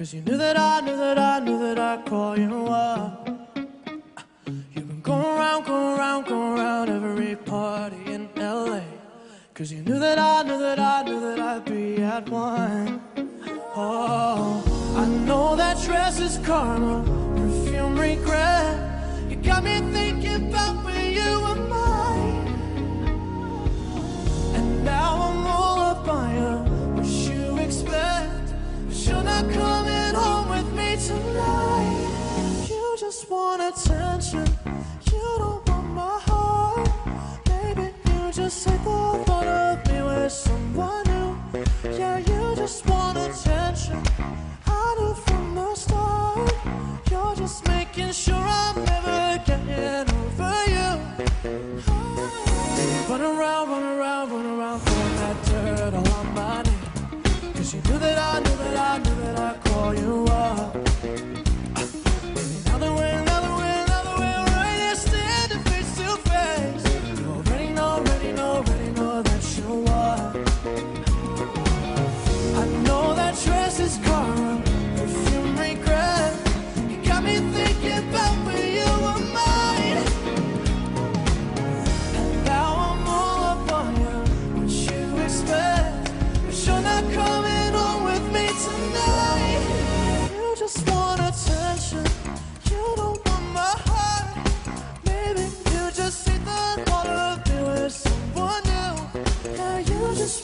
Cause you knew that I knew that I knew that I'd call you up. You've been going around, going around, going around every party in LA. Cause you knew that I knew that I knew that I'd be at one. Oh, know that dress is karma, perfume regret. You got me thinking about when you were mine. And now I'm all up on you. What you expect? But you're not coming home with me tonight. You just want attention. You don't want my heart. Baby, you just hate the thought of me with someone new. Yeah, you just want attention. Just making sure I'm never getting over you. Run around, run around, run around, that dirt all on my name. Cause you knew that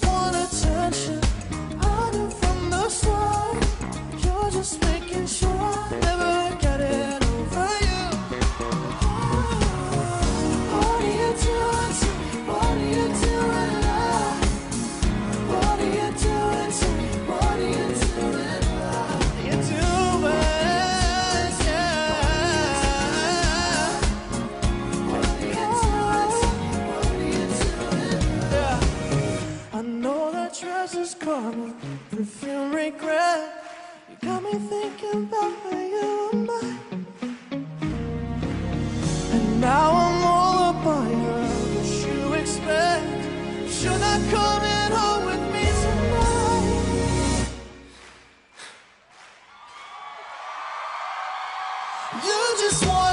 just want dress karma, perfume regret. You got me thinking about you and mine. And now I'm all up on you. What you expect? You're not coming home with me tonight. You just want